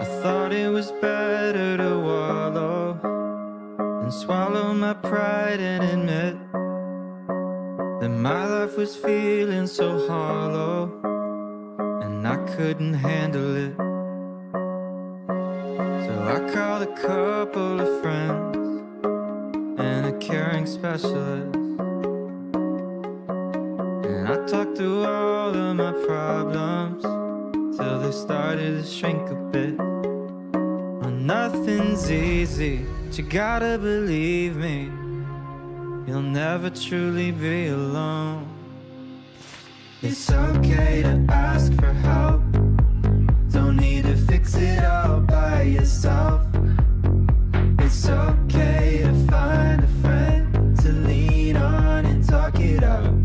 I thought it was better to wallow and swallow my pride and admit that my life was feeling so hollow and I couldn't handle it. So I called a couple of friends and a caring specialist. And I talked through all of my problems they started to shrink a bit. Well, nothing's easy, but you gotta believe me. You'll never truly be alone. It's okay to ask for help. Don't need to fix it all by yourself. It's okay to find a friend to lean on and talk it out.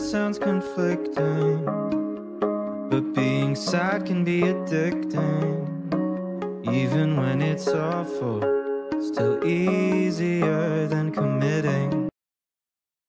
Sounds conflicting, but being sad can be addicting. Even when it's awful, still easier.